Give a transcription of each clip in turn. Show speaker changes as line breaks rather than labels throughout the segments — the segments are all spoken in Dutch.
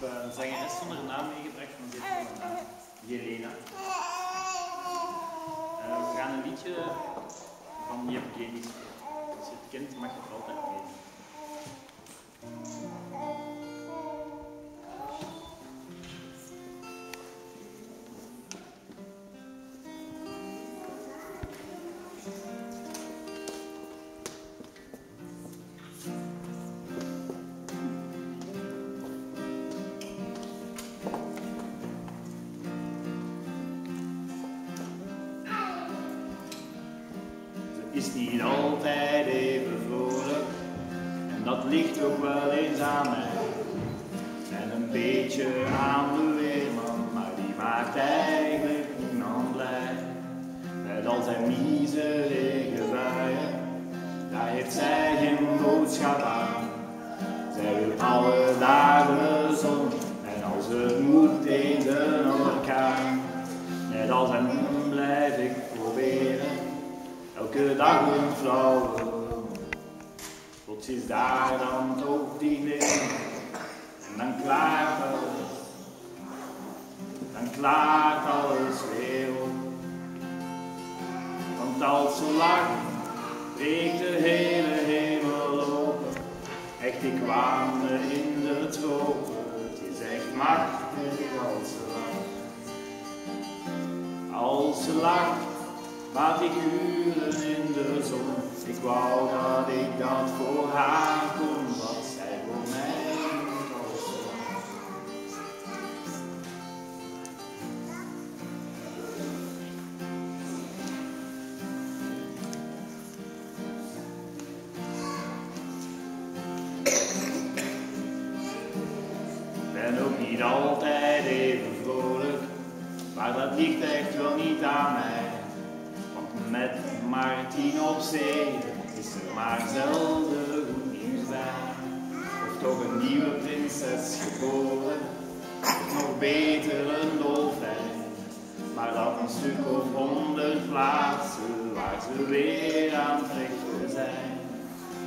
heb een zangeres zonder naam meegebracht van dit naam. Jelena. Uh, we gaan een liedje van Yevgeny spelen. Als je het kent, mag je het altijd weten. Is niet altijd even vrolijk. En dat ligt ook wel eens aan mij. En een beetje aan de weerman, maar die maakt eigenlijk niemand blij. Met al zijn mieze regenbuien, daar heeft zij geen boodschap aan. Zij wil alle dagen zon, en als het moet tegen elkaar. Dag een flauwe. Plots is daar toch die licht en dan klaart alles, dan klaart alles weer. Want als ze lacht, breekt de hele hemel open. Echt, ik waande in de tropen, het is echt machtig als ze lacht. Als ze lacht, Maat ik uren in de zon. Ik wou dat ik dat voor haar kon, wat zij voor mij ze ben ook niet altijd even vrolijk, maar dat ligt echt wel niet aan mij. Met Martien op zee is er maar zelden goed nieuws bij. Of toch een nieuwe prinses geboren, nog beter een dolfijn. Maar dat een stuk of honderd plaatsen waar ze weer aan het zijn.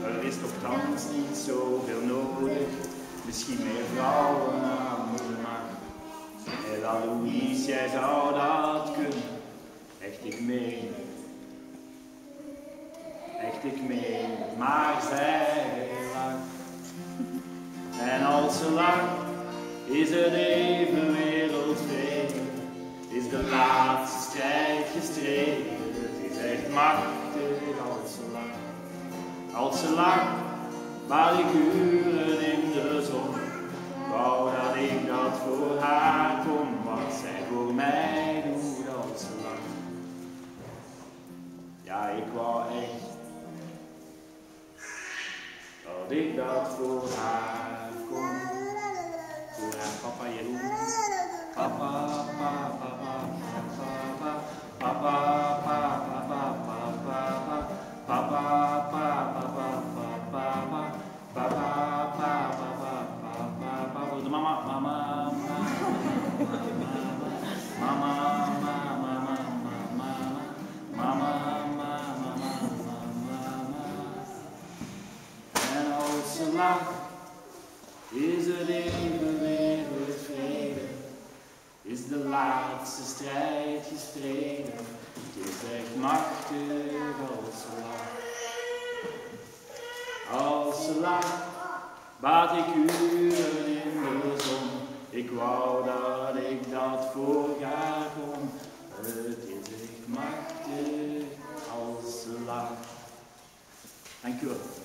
Er is toch thans niet zoveel nodig, misschien meer vrouwen aan de macht. En dan Louise, jij zou dat kunnen, echt ik meen ik mee, maar zij lacht. En als ze lacht, is het even wereldvrede, is de laatste strijd gestreden. Het is echt machtig als ze lacht. Als ze lacht, waar ik uren in de zon, wou dat ik dat voor haar kon, wat zij voor mij doet als ze lacht. Ja, ik wou deep not for. Is het even wereldvrede. Is de laatste strijd gestreden, het is echt machtig als lacht. Als lacht, baat ik uren in de zon. Ik wou dat ik dat voor haar kon, het is echt machtig als lacht. Dank u wel.